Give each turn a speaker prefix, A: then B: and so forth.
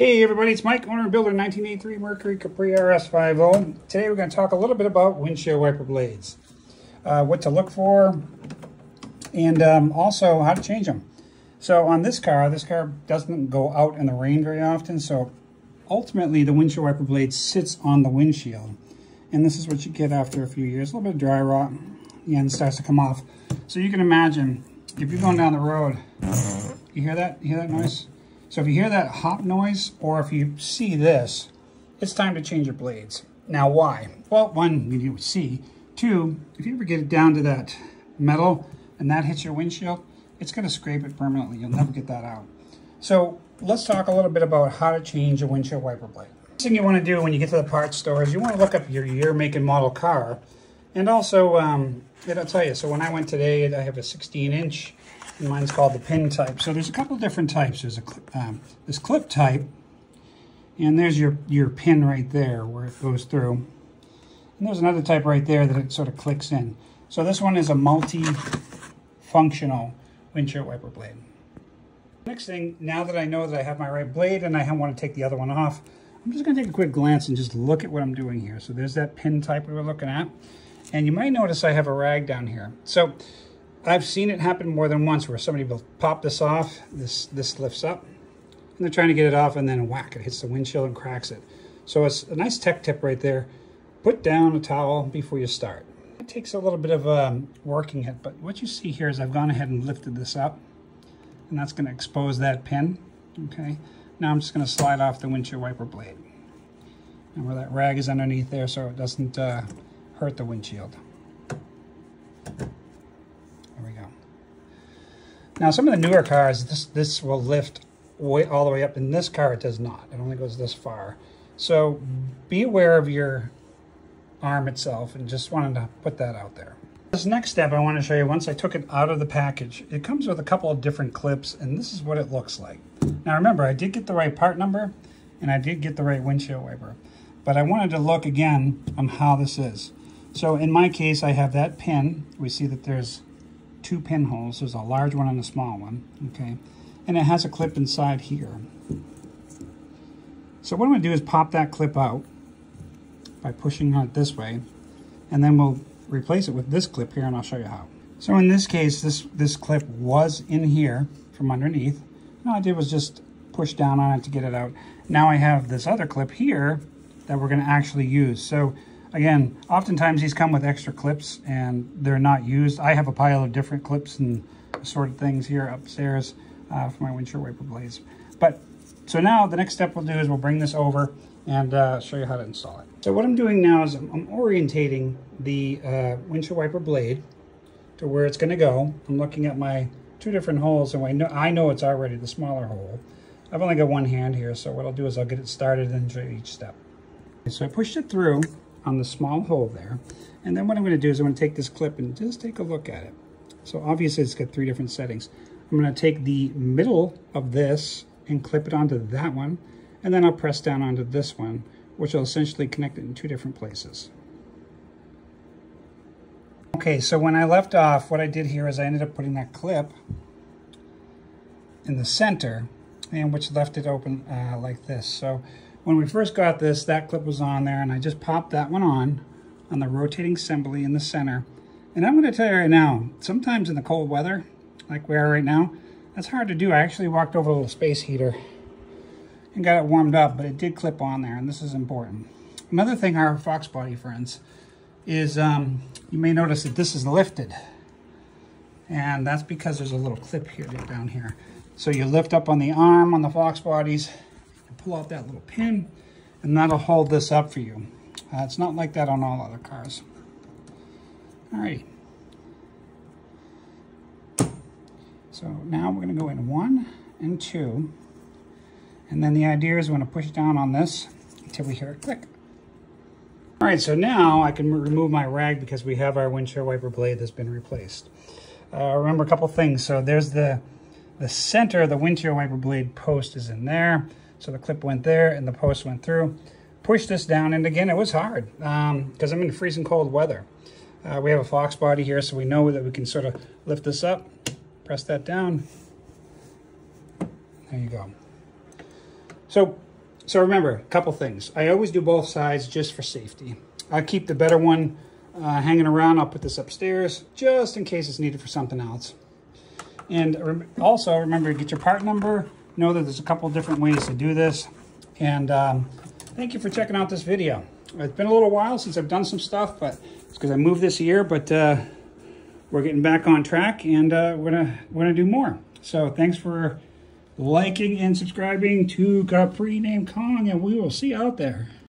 A: Hey everybody, it's Mike, owner and builder 1983 Mercury Capri RS50. Today we're going to talk a little bit about windshield wiper blades. Uh, what to look for, and um, also how to change them. So on this car, this car doesn't go out in the rain very often, so ultimately the windshield wiper blade sits on the windshield. And this is what you get after a few years. A little bit of dry rot, the end starts to come off. So you can imagine, if you're going down the road, you hear that? You hear that noise? So if you hear that hop noise, or if you see this, it's time to change your blades. Now why? Well, one, you would see. Two, if you ever get it down to that metal and that hits your windshield, it's gonna scrape it permanently. You'll never get that out. So let's talk a little bit about how to change a windshield wiper blade. First thing you wanna do when you get to the parts store is you wanna look up your year, make, and model car. And also, um, it'll tell you. So when I went today, I have a 16 inch and mine's called the pin type. So there's a couple different types. There's a um, this clip type, and there's your, your pin right there where it goes through. And there's another type right there that it sort of clicks in. So this one is a multi-functional windshield wiper blade. Next thing, now that I know that I have my right blade and I want to take the other one off, I'm just going to take a quick glance and just look at what I'm doing here. So there's that pin type we were looking at. And you might notice I have a rag down here. So I've seen it happen more than once where somebody will pop this off, this, this lifts up, and they're trying to get it off and then whack, it hits the windshield and cracks it. So it's a nice tech tip right there. Put down a towel before you start. It takes a little bit of um, working it, but what you see here is I've gone ahead and lifted this up, and that's gonna expose that pin, okay? Now I'm just gonna slide off the windshield wiper blade. And where that rag is underneath there so it doesn't uh, hurt the windshield. Now, some of the newer cars, this, this will lift way, all the way up. In this car, it does not. It only goes this far. So be aware of your arm itself and just wanted to put that out there. This next step I want to show you, once I took it out of the package, it comes with a couple of different clips, and this is what it looks like. Now remember, I did get the right part number, and I did get the right windshield wiper, but I wanted to look again on how this is. So in my case, I have that pin. We see that there's two pinholes. There's a large one and a small one, okay? And it has a clip inside here. So what I'm gonna do is pop that clip out by pushing on it this way, and then we'll replace it with this clip here, and I'll show you how. So in this case, this, this clip was in here from underneath. All I did was just push down on it to get it out. Now I have this other clip here that we're gonna actually use. So Again, oftentimes these come with extra clips and they're not used. I have a pile of different clips and assorted things here upstairs uh, for my windshield wiper blades. But so now the next step we'll do is we'll bring this over and uh, show you how to install it. So what I'm doing now is I'm, I'm orientating the uh, windshield wiper blade to where it's going to go. I'm looking at my two different holes and I know, I know it's already the smaller hole. I've only got one hand here, so what I'll do is I'll get it started and show you each step. So I pushed it through on the small hole there. And then what I'm going to do is I'm going to take this clip and just take a look at it. So obviously it's got three different settings. I'm going to take the middle of this and clip it onto that one. And then I'll press down onto this one, which will essentially connect it in two different places. Okay, so when I left off, what I did here is I ended up putting that clip in the center, and which left it open uh, like this. So when we first got this, that clip was on there, and I just popped that one on, on the rotating assembly in the center. And I'm going to tell you right now, sometimes in the cold weather, like we are right now, that's hard to do. I actually walked over a little space heater and got it warmed up, but it did clip on there, and this is important. Another thing, our Fox body friends, is um, you may notice that this is lifted. And that's because there's a little clip here down here. So you lift up on the arm on the Fox bodies, pull out that little pin and that'll hold this up for you. Uh, it's not like that on all other cars. All right. So now we're going to go in one and two. And then the idea is we're to push down on this until we hear it click. All right, so now I can remove my rag because we have our windshield wiper blade that's been replaced. Uh, remember a couple things. So there's the, the center of the windshield wiper blade post is in there. So the clip went there and the post went through. Push this down, and again, it was hard because um, I'm in freezing cold weather. Uh, we have a Fox body here, so we know that we can sort of lift this up, press that down. There you go. So so remember, a couple things. I always do both sides just for safety. I keep the better one uh, hanging around. I'll put this upstairs just in case it's needed for something else. And also remember to get your part number. Know that there's a couple different ways to do this. And um, thank you for checking out this video. It's been a little while since I've done some stuff, but it's because I moved this year, but uh, we're getting back on track and uh, we're gonna we're gonna do more. So thanks for liking and subscribing to Capri Named Kong, and we will see you out there.